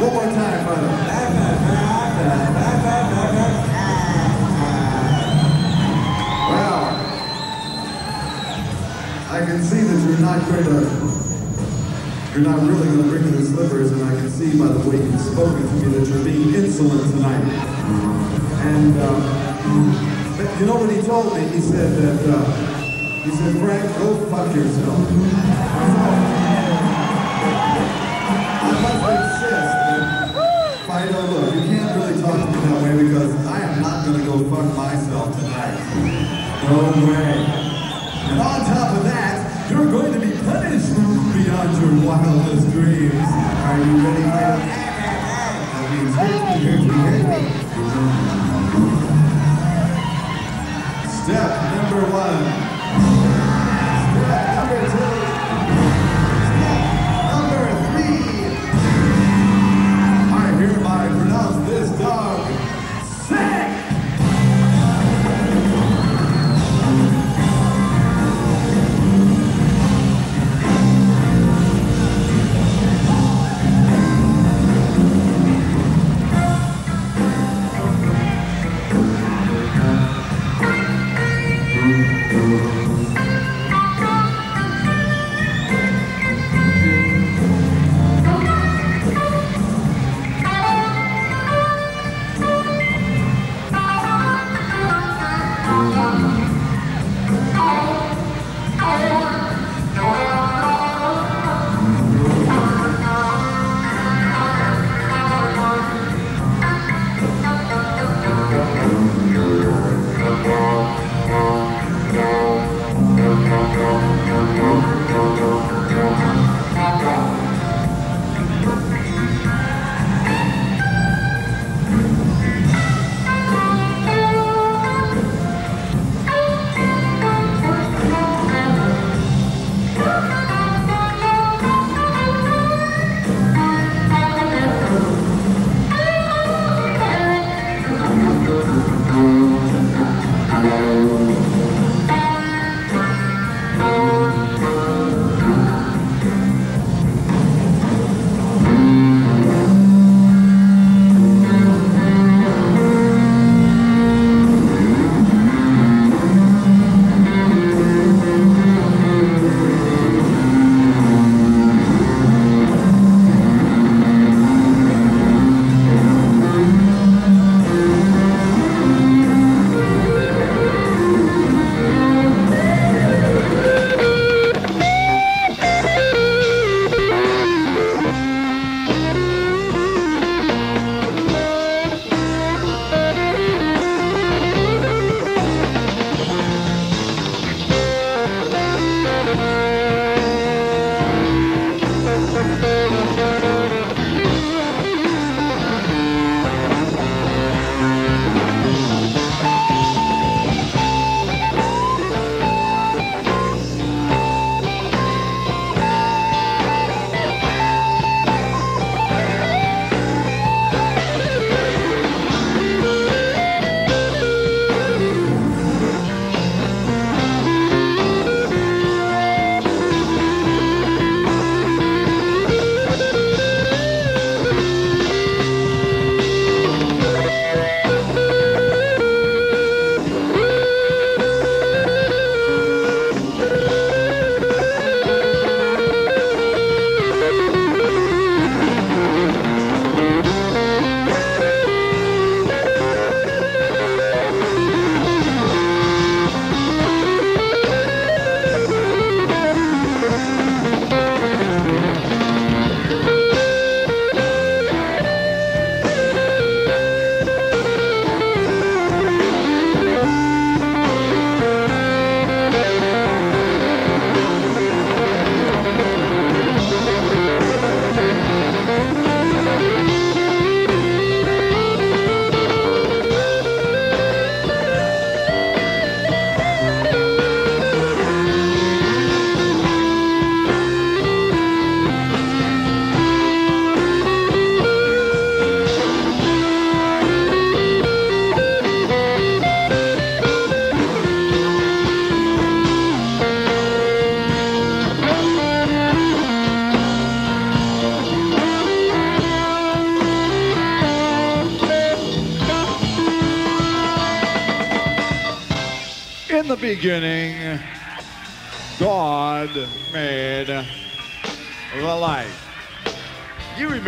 One more time, Fido. Well, I can see that you're not going to, you're not really going to bring me the slippers, and I can see by the way you've spoken to me that you're being insolent tonight. And uh, you know what he told me? He said that, uh, he said, Frank, go fuck yourself. Fido, look, you can't really talk to me that way because I am not going to go fuck myself tonight. No way. And on top of that, you're going to be punished beyond your wildest dreams. Are you ready, me. Step number one.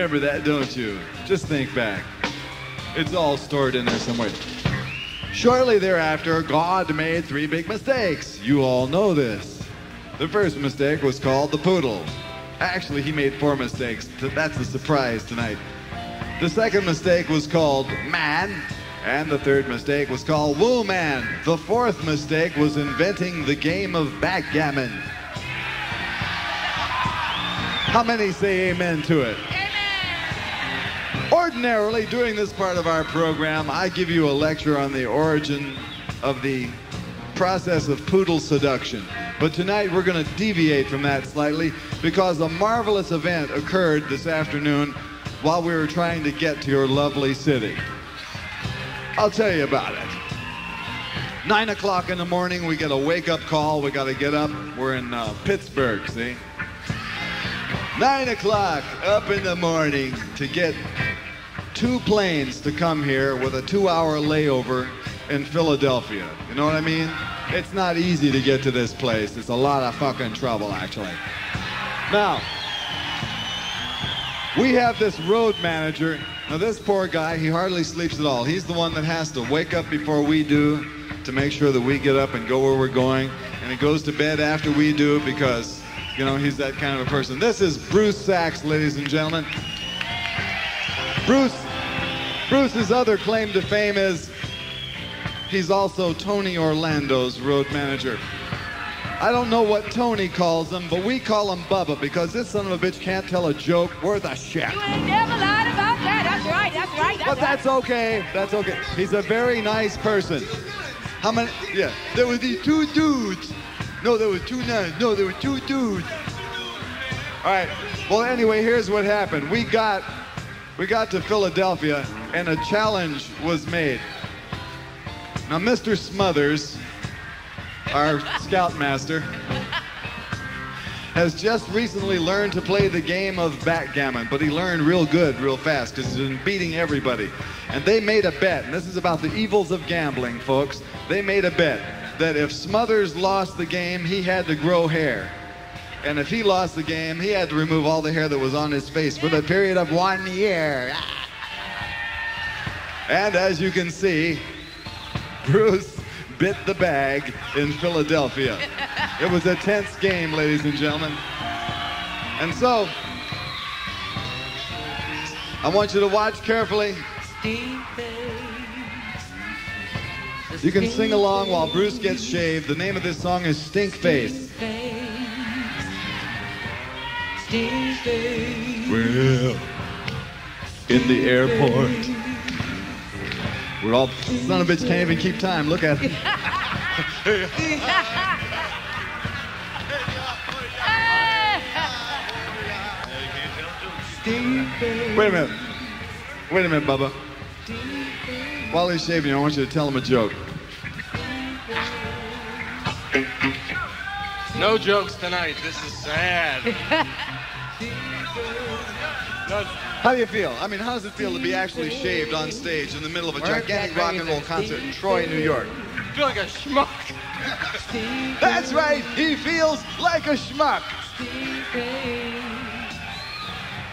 Remember that, don't you? Just think back. It's all stored in there somewhere. Shortly thereafter, God made three big mistakes. You all know this. The first mistake was called the poodle. Actually, he made four mistakes. That's the surprise tonight. The second mistake was called man. And the third mistake was called Woo Man. The fourth mistake was inventing the game of backgammon. How many say amen to it? Ordinarily, during this part of our program, I give you a lecture on the origin of the process of poodle seduction. But tonight we're going to deviate from that slightly because a marvelous event occurred this afternoon while we were trying to get to your lovely city. I'll tell you about it. Nine o'clock in the morning, we get a wake up call. We got to get up. We're in uh, Pittsburgh, see? Nine o'clock up in the morning to get two planes to come here with a two hour layover in Philadelphia. You know what I mean? It's not easy to get to this place. It's a lot of fucking trouble, actually. Now, we have this road manager now, this poor guy, he hardly sleeps at all. He's the one that has to wake up before we do to make sure that we get up and go where we're going. And he goes to bed after we do because, you know, he's that kind of a person. This is Bruce Sachs, ladies and gentlemen. Bruce, Bruce's other claim to fame is he's also Tony Orlando's road manager. I don't know what Tony calls him, but we call him Bubba because this son of a bitch can't tell a joke worth a shit. You ain't never lied about that. That's right. That's right. That's but that's okay. That's okay. He's a very nice person. How many? Yeah. There were these two dudes. No, there were two nuns. No, there were two dudes. All right. Well, anyway, here's what happened. We got, we got to Philadelphia, and a challenge was made. Now, Mr. Smothers our scoutmaster, has just recently learned to play the game of backgammon, but he learned real good, real fast, because he's been beating everybody. And they made a bet, and this is about the evils of gambling, folks. They made a bet that if Smothers lost the game, he had to grow hair. And if he lost the game, he had to remove all the hair that was on his face for the period of one year. Ah. And as you can see, Bruce bit the bag in Philadelphia. it was a tense game, ladies and gentlemen. And so, I want you to watch carefully. You can sing along while Bruce gets shaved. The name of this song is Stink Face. Well, in the airport. We're all, son of a bitch can't even keep time. Look at it. Wait a minute. Wait a minute, Bubba. While he's shaving, I want you to tell him a joke. No jokes tonight. This is sad. no, how do you feel? I mean, how does it feel to be actually shaved on stage in the middle of a gigantic rock and roll concert in Troy, New York? I feel like a schmuck. That's right, he feels like a schmuck.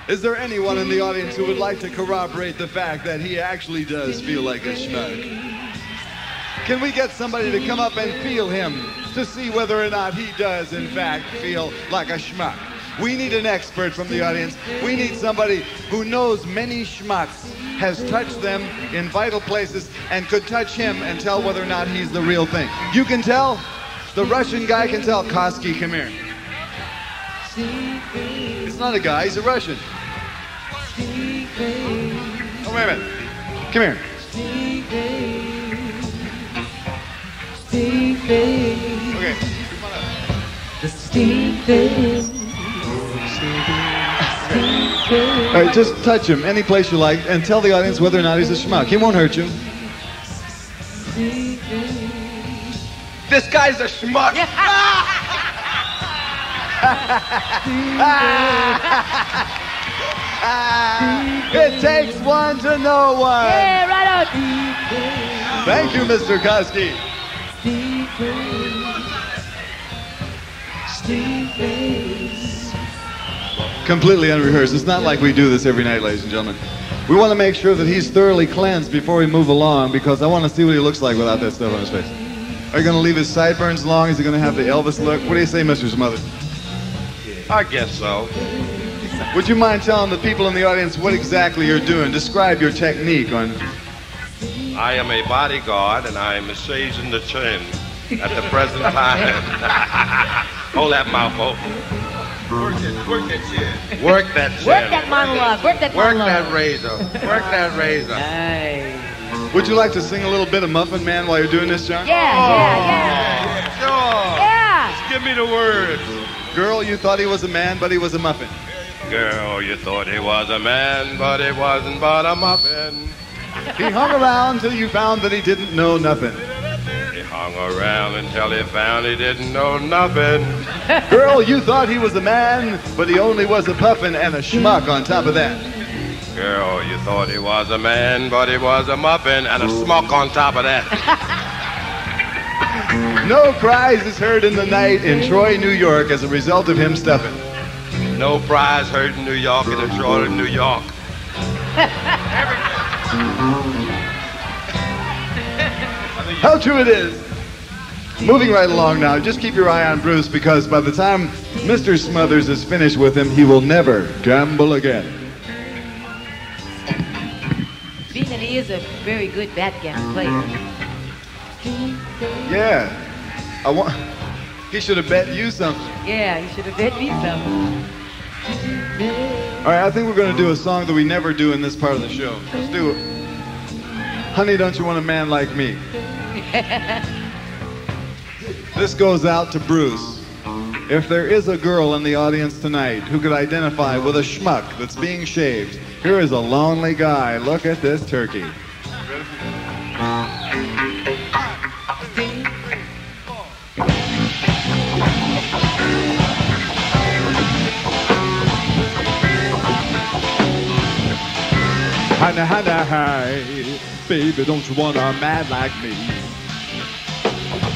Is there anyone in the audience who would like to corroborate the fact that he actually does feel like a schmuck? Can we get somebody to come up and feel him to see whether or not he does, in fact, feel like a schmuck? We need an expert from the audience. We need somebody who knows many schmucks, has touched them in vital places, and could touch him and tell whether or not he's the real thing. You can tell? The Russian guy can tell. Koski, come here. It's not a guy, he's a Russian. Oh, wait a minute. Come here. Okay. The all right, just touch him any place you like and tell the audience whether or not he's a schmuck. He won't hurt you. This guy's a schmuck. it takes one to know one. Yeah, right on. Thank you, Mr. Koski. Completely unrehearsed. It's not like we do this every night, ladies and gentlemen. We want to make sure that he's thoroughly cleansed before we move along because I want to see what he looks like without that stuff on his face. Are you going to leave his sideburns long? Is he going to have the Elvis look? What do you say, Mr. Smothers? I guess so. Would you mind telling the people in the audience what exactly you're doing? Describe your technique on. I am a bodyguard and I am massaging the chin at the present time. Hold that mouth open. Work that, work that chin. Work that chin. Work that monologue. Work that Work monologue. that razor. Work that razor. Nice. Would you like to sing a little bit of Muffin Man while you're doing this, John? Yeah, yeah, Sure. yeah. Yeah. Give me the words. Girl, you thought he was a man, but he was a muffin. Girl, you thought he was a man, but he wasn't but a muffin. He hung around till you found that he didn't know nothing. Hung around until he found he didn't know nothing. Girl, you thought he was a man, but he only was a puffin and a schmuck on top of that. Girl, you thought he was a man, but he was a muffin and a smoke on top of that. No cries is heard in the night in Troy, New York as a result of him stuffing. No prize heard in New York in Detroit, New York. How true it is. Moving right along now, just keep your eye on Bruce because by the time Mr. Smothers is finished with him, he will never gamble again. Being that he is a very good backgammon player. Yeah. I want. He should have bet you something. Yeah, he should have bet me something. All right, I think we're going to do a song that we never do in this part of the show. Let's do it. Honey, don't you want a man like me? this goes out to Bruce. If there is a girl in the audience tonight who could identify with a schmuck that's being shaved, here is a lonely guy. Look at this turkey. Honey, honey, hi. Baby, don't you want a man like me?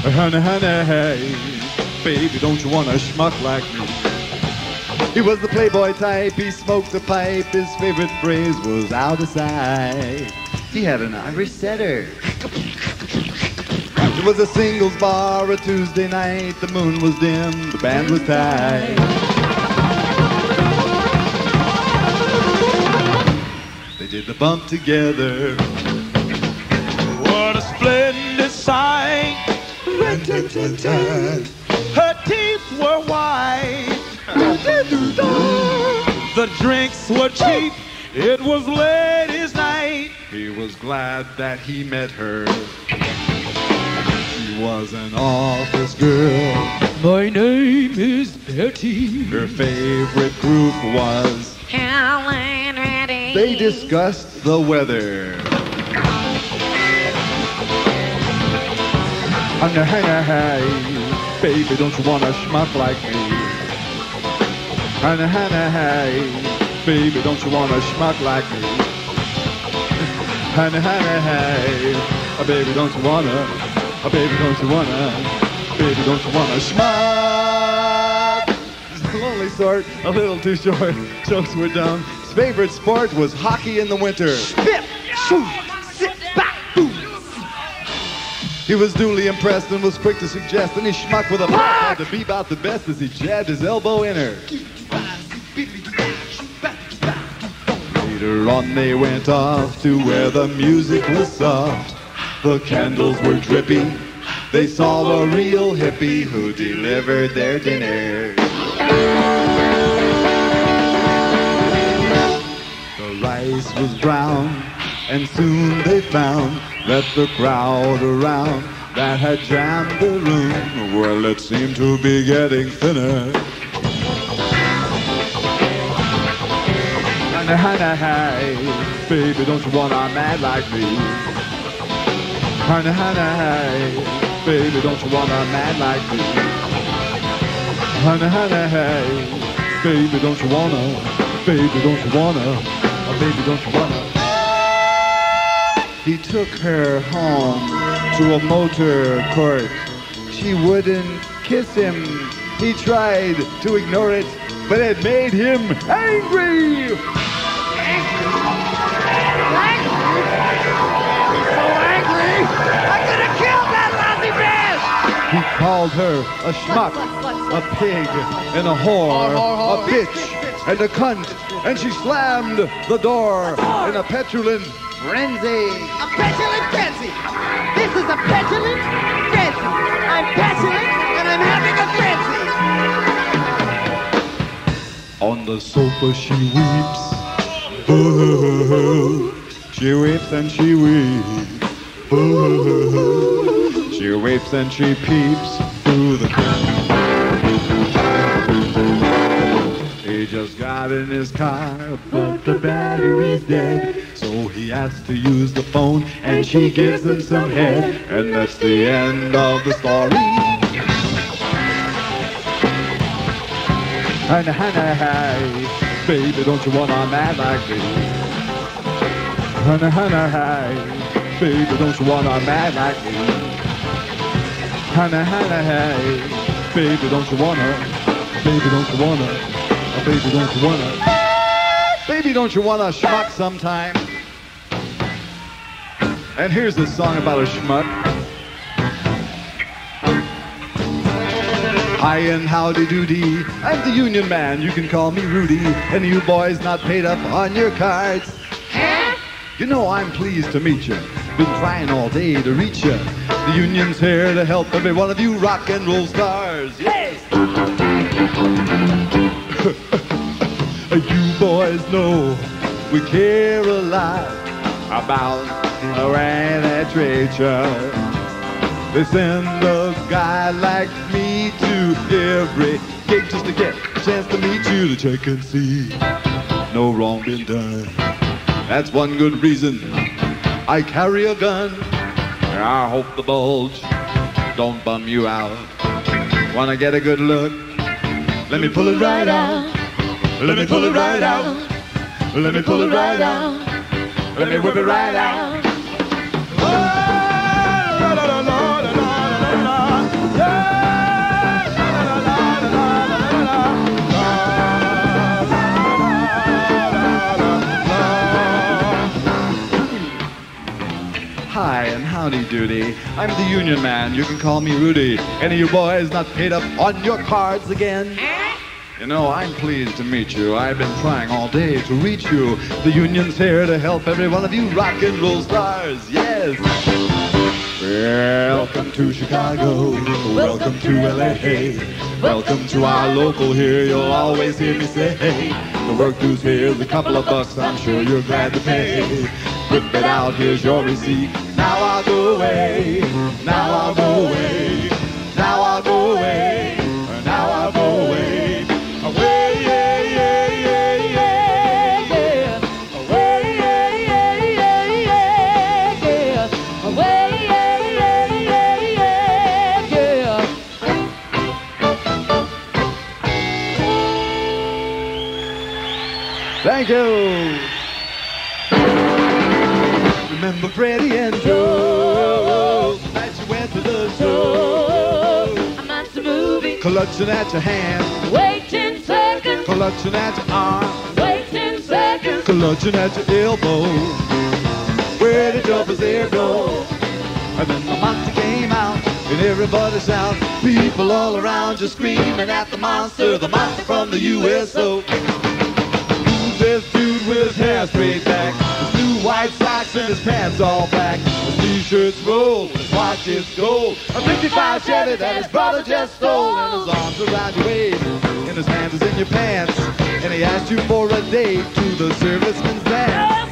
Honey, honey, hey. Baby, don't you want a schmuck like me? He was the playboy type, he smoked a pipe, his favorite phrase was out of sight. He had an Irish setter. It was a singles bar, a Tuesday night, the moon was dim, the band was tight. They did the bump together. Her teeth were white. The drinks were cheap. It was ladies' night. He was glad that he met her. She was an office girl. My name is Betty. Her favorite group was. Helen Reddy. They discussed the weather. Honey, honey, hey, baby, don't you want a schmuck like me? Honey, honey, hey, baby, don't you want a schmuck like me? Honey, honey, hey, oh, baby, don't you wanna? Oh, baby, don't you wanna? Baby, don't you wanna schmuck? Lonely sort, a little too short. Jokes were dumb. His favorite sport was hockey in the winter. Spit, shoot, He was duly impressed and was quick to suggest any schmuck with a puck had to be about the best as he jabbed his elbow in her. Later on they went off to where the music was soft. The candles were dripping. They saw a real hippie who delivered their dinner. The rice was brown, and soon they found that the crowd around that had jammed the room, well, it seemed to be getting thinner. Honey, honey, hey, baby, don't you want a man like me? Honey, honey, hey, baby, don't you want a man like me? Honey, honey, hey, baby, don't you wanna? Baby, don't you wanna? Baby, don't you wanna? He took her home to a motor court. She wouldn't kiss him. He tried to ignore it, but it made him angry. So angry! I could have killed that laughie bitch! He called her a schmuck, a pig, and a whore, a bitch, and a cunt, and she slammed the door in a petulant frenzy. A petulant frenzy. This is a petulant frenzy. I'm petulant and I'm having a frenzy. On the sofa she weeps. Boo. She weeps and she weeps. Boo. She weeps and she peeps through the He just got in his car, but the battery's dead. He has to use the phone, and she gives him some head. And that's the end of the story. And honey, hey, baby, don't you wanna mad like me? Honey, honey, hey, baby, don't you wanna mad like me? Honey, honey, hey, baby, don't you wanna? Baby, don't you wanna? Baby, don't you wanna? Baby, don't you wanna schmuck sometime? And here's a song about a schmuck. Hi and howdy doody. I'm the union man. You can call me Rudy. And you boys not paid up on your cards. You know I'm pleased to meet you. Been trying all day to reach you. The union's here to help every one of you rock and roll stars. Yes. you boys know we care a lot about our literature. They send a guy like me to every gig just to get a chance to meet you to check and see no wrong been done. That's one good reason I carry a gun. I hope the bulge don't bum you out. Wanna get a good look? Let me pull it right out. Let me pull it right out. Let me pull it right out. Let me whip it right out. Hi and howdy doody. I'm the union man. You can call me Rudy. Any of you boys not paid up on your cards again? You know, I'm pleased to meet you. I've been trying all day to reach you. The union's here to help every one of you rock and roll stars. Yes. Welcome to Chicago. Welcome to LA. Welcome to our local here. You'll always hear me say, the work dues here's a couple of bucks. I'm sure you're glad to pay. Whip it out, here's your receipt. Now I'll go away. Now I'll go away. Now I'll go away. Now I'll go away. Away, yeah, yeah, yeah, yeah, yeah. Away. Away. Thank you. Remember Freddie and Joe? Night you went to the show. I'm at the movie. Clutching at your hand, Wait ten seconds. clutching at your arm, Wait ten seconds. clutching at your elbow. Where did your ear go? And then the monster came out, and everybody's shout. People all around just screaming at the monster, the monster from the USO. Who's this dude with his hair straight back? White socks and his pants all black. His t-shirt's rolled, his watch is gold. A 55 Chevy that his brother just stole. And his arms around your waist, and his hands is in your pants. And he asked you for a date to the serviceman's dance.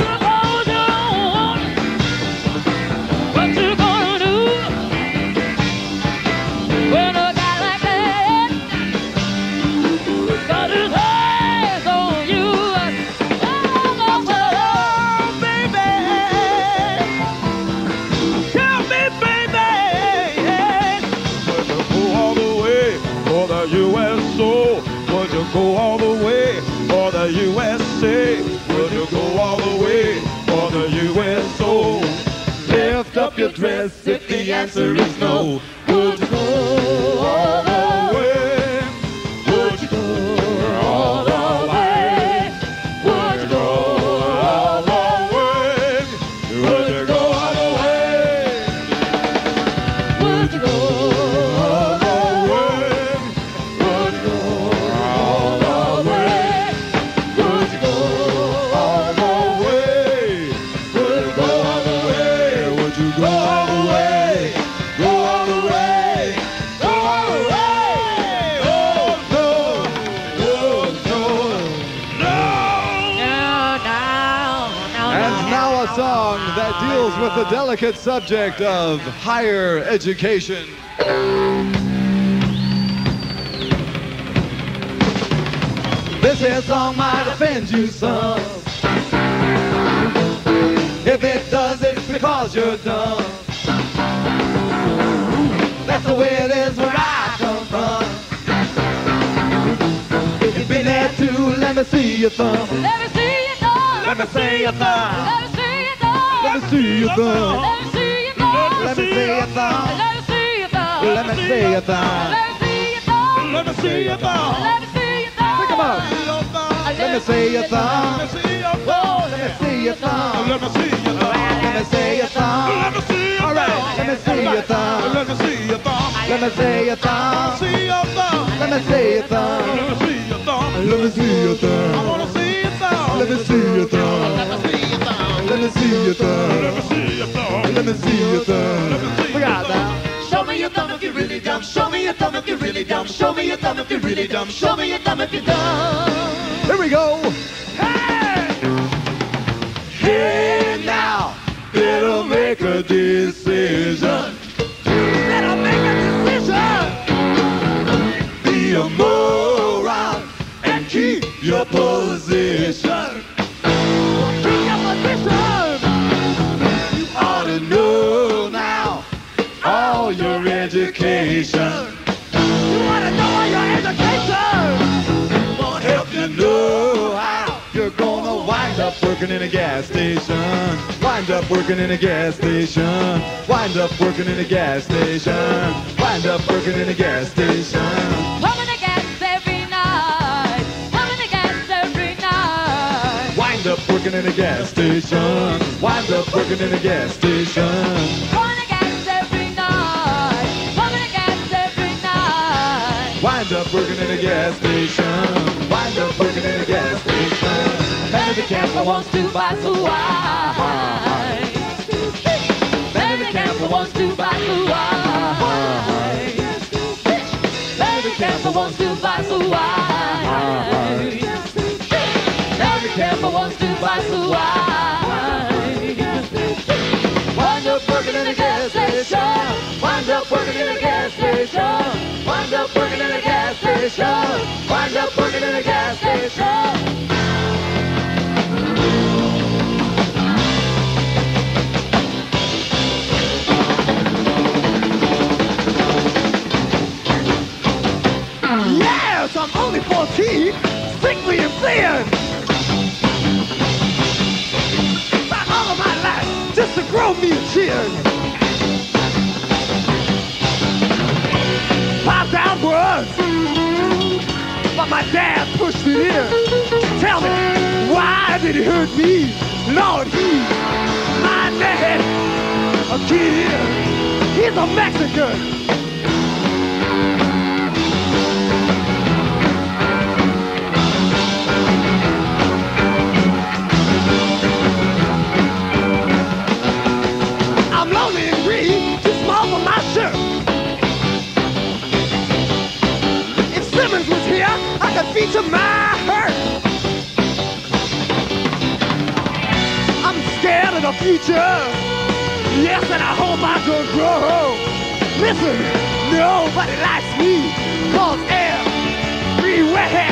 USA? Would you go all the way for the USO? Lift up your dress if the answer is no? Deals with the delicate subject of higher education. This here song might offend you some. If it does, it's because you're dumb. That's the way it is where I come from. If you've been there too, let me see your thumb. Let me see you thumb. Let me see your thumb see your thumb. Let me see your thumb. Let me see your thumb. Let me see your thumb. Let me see your thumb. you thing. Think about it. Let me see your thumb. Let me see your thumb. Let me see your thumb. Let me see your thumb. Let me see your thumb. Let me see your thumb. Let me see your thumb. Let me see your thumb. Let me see your thumb. Let me see your thumb. Let me see your thumb. Let me see you thing. I wanna see your thumb. Let me see you thing. Let me see your thumb. Let me see your thumb. Let me see your thumb. Out now. Show me your thumb if you're really dumb. Show me your thumb if you're really dumb. Show me your thumb if you're really dumb. Show me your thumb if you're dumb. Here we go. Hey now, better make a decision. Better make a decision. Be a moron and keep your position. Education. You wanna know all your education. Won't help you know how you're gonna wind up working in a gas station. Wind up working in a gas station. Wind up working in a gas station. Wind up working in a gas station. Pumping the gas every night. Pumping the gas every night. Wind up working in a gas station. Wind up working in a gas station. Up working in a gas station. Wind up working in a gas station. Man of the camper wants to buy some wine. Man of the camper wants to buy some wine. Man of the camper wants to buy some wine. Man of the camper wants to buy some wine. Wind up working in a gas station. Wind up working in a gas station. A chin. Five was, but my dad pushed it in. Tell me, why did he hurt me? Lord, he, my dad, a kid, he's a Mexican. Could my hurt. I'm scared of the future. Yes, and I hope I can grow. Listen, nobody likes me, cause everywhere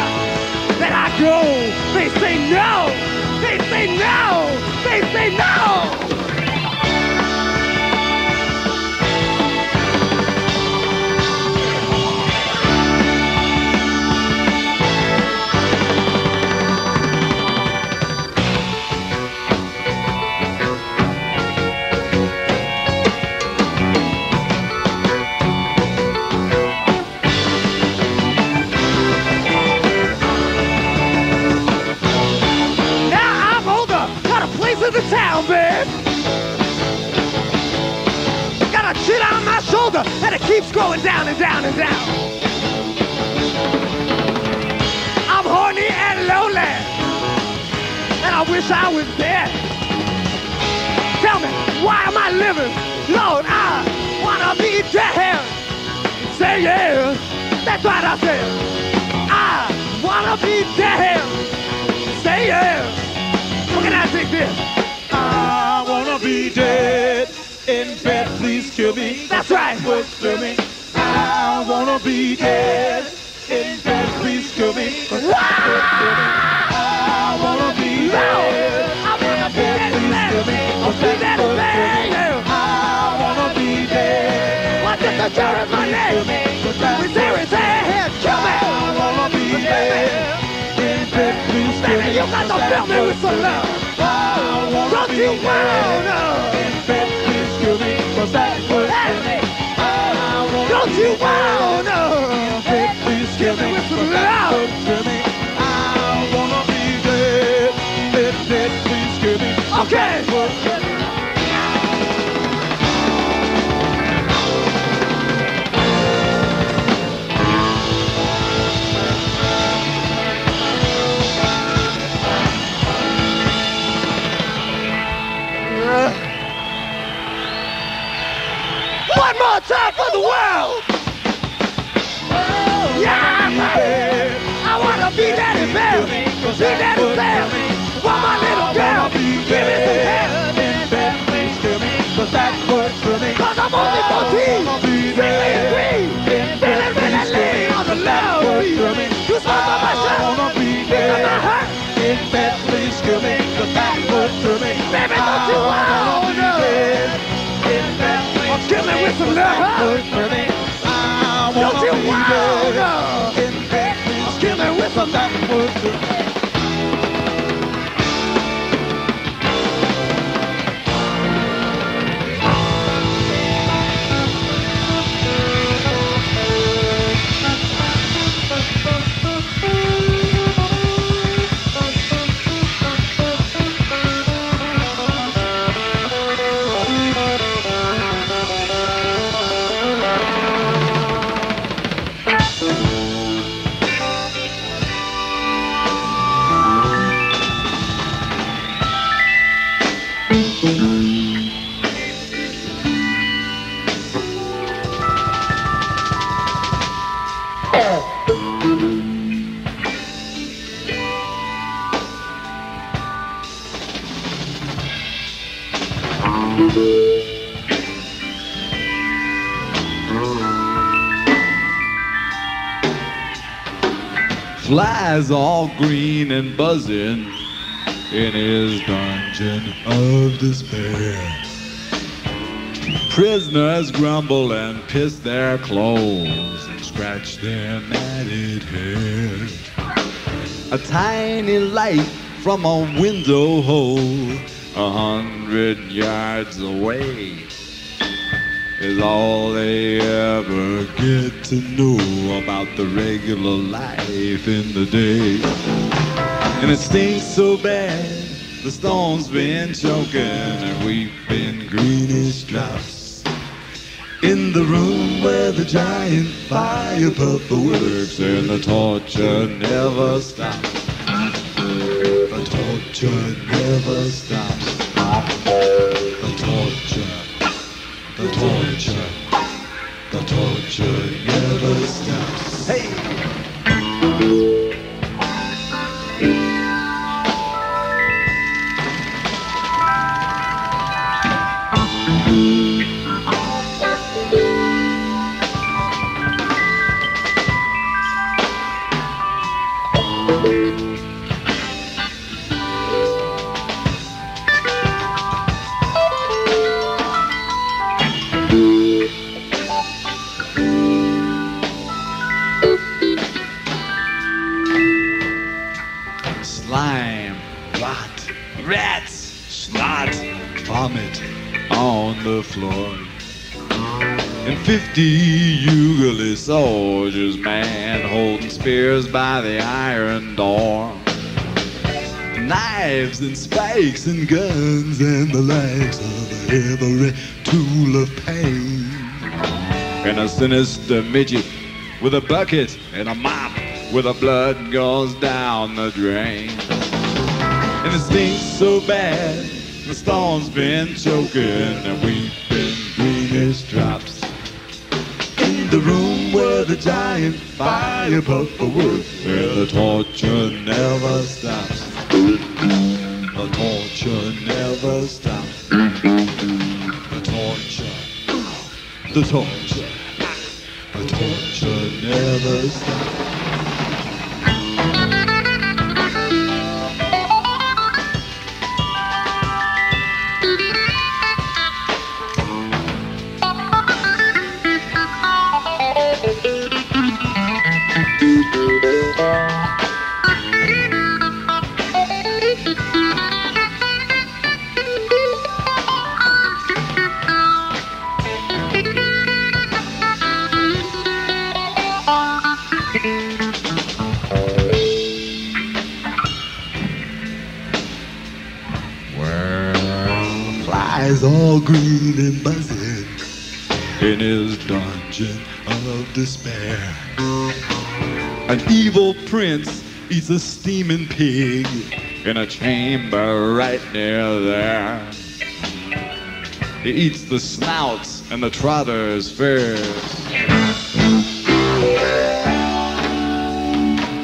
that I go, they say no, they say no, they say no. Can I wanna be dead in bed, please kill me. That's right. Would thrill me. I wanna be dead in bed, please kill me. Me. I wanna be dead. I wanna be dead in bed. I'll be I wanna be dead. What if the jury's my name? We say we say, kill me. I wanna be dead in bed, please kill. Baby, you got to fill me with some love. Don't you wanna? in bed, please kill me. 'Cause that would thrill me. I wanna Don't you wanna? Bed, please kill me. 'Cause that love. Some that Flies all green and buzzing in his dungeon of despair. Prisoners grumble and piss their clothes and scratch their matted hair. A tiny light from a window hole a hundred yards away is all they ever get to know about the regular life in the day. And it stinks so bad, the stone's been choking and we've been greenish drops. In the room where the giant fire puffer works and the torture never stops. The torture never stops. The torture, the torture never stops. And spikes and guns and the likes of every tool of pain. and a sinister midget with a bucket and a mop where the blood goes down the drain. And it stinks so bad, the storm's been choking and weeping greenish drops. In the room where the giant fire puffer works, where the torture never stops. The torture never stops. The torture, the torture, the torture never stops. Despair. An evil prince eats a steaming pig in a chamber right near there. He eats the snouts and the trotters first.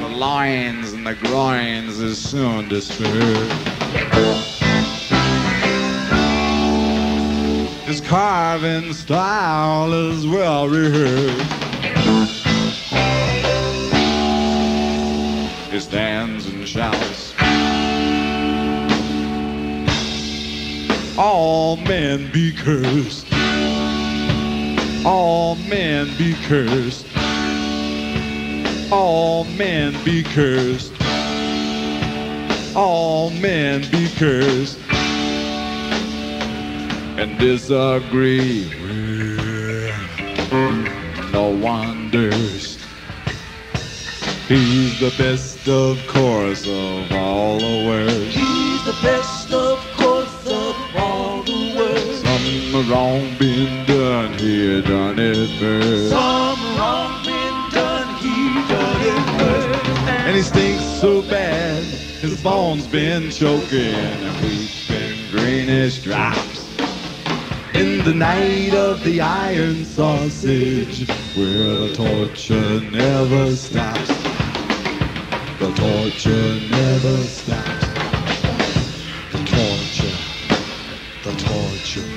The loins and the groins is soon dispersed. His carving style is well rehearsed. He stands and shouts. All men be cursed. All men be cursed. All men be cursed. All men be cursed and disagree no wonders. He's the best, of course, of all the worst. He's the best, of course, of all the world. Some wrong been done, he done it first. Some wrong been done, he done it first. And he stinks so bad, his bones been choking and weeping greenish drops. In the night of the iron sausage, where the torture never stops. The torture never stops. The torture, the torture,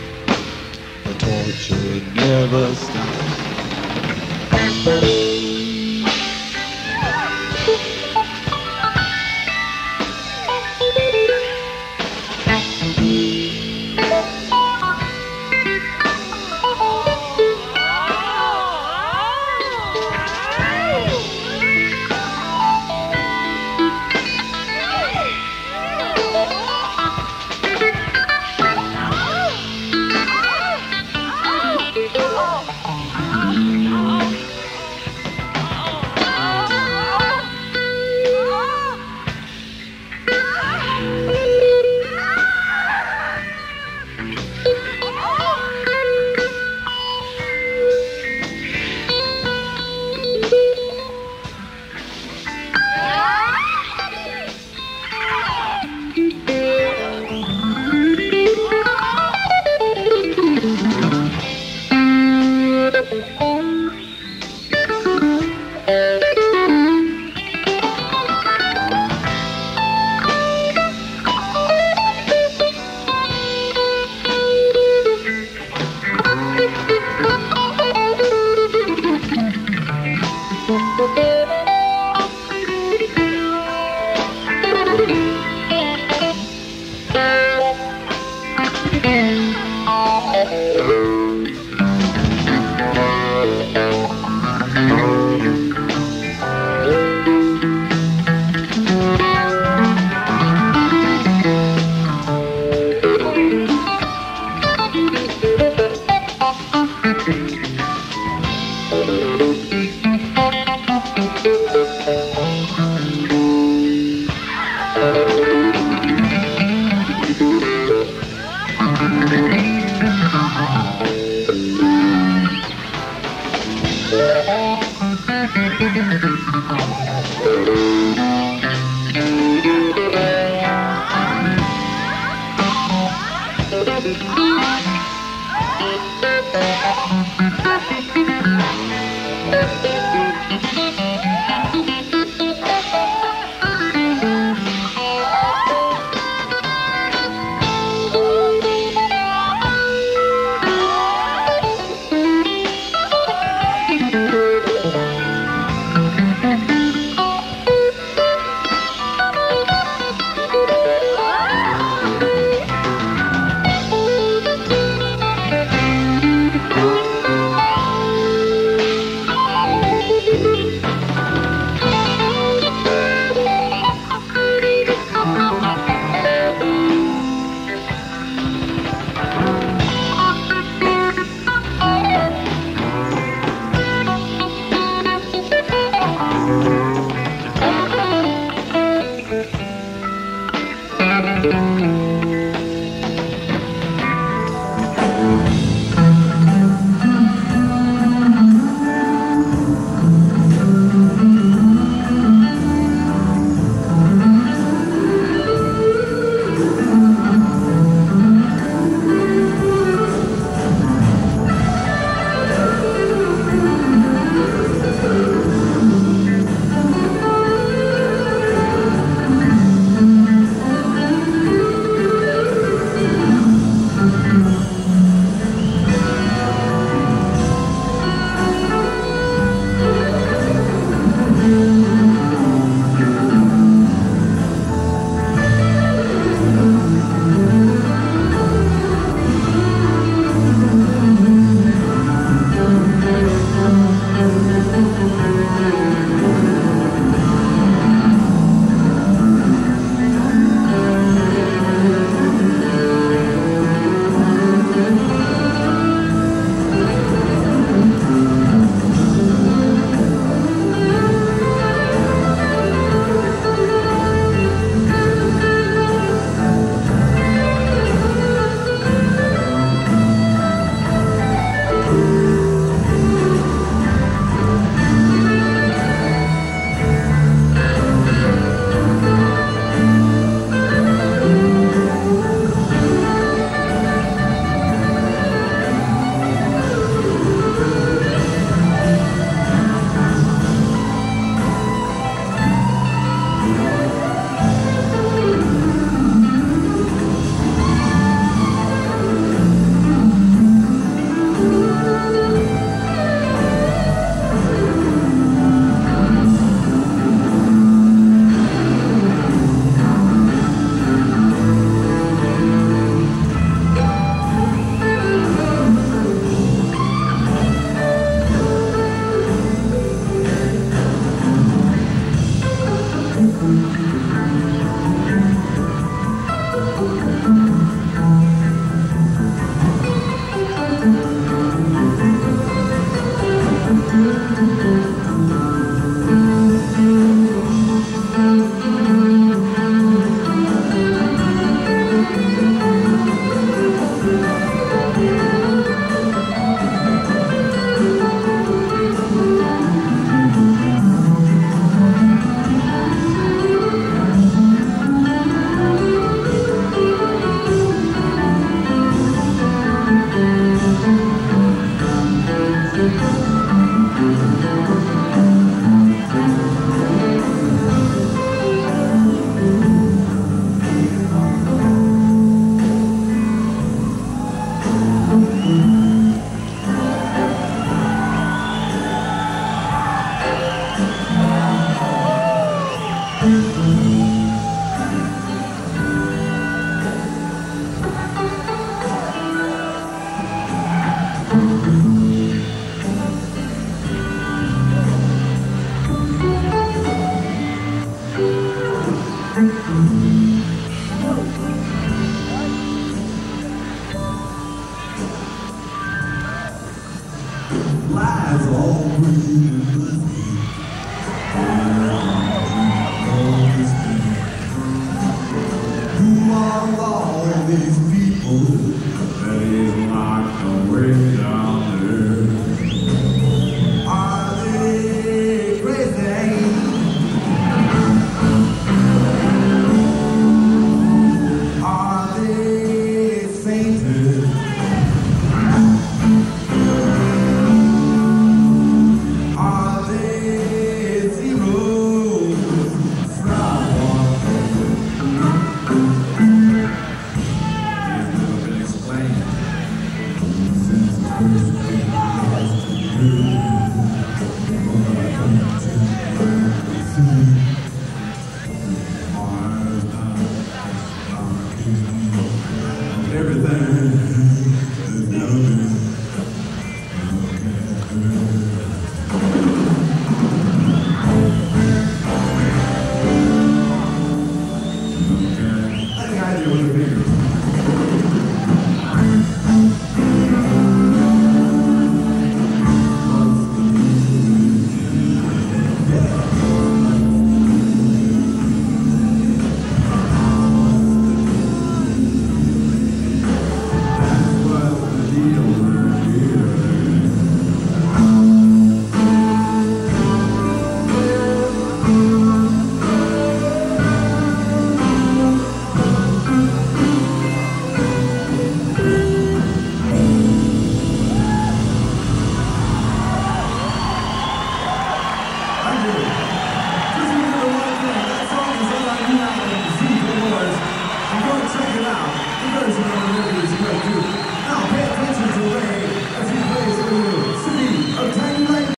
the torture never stops.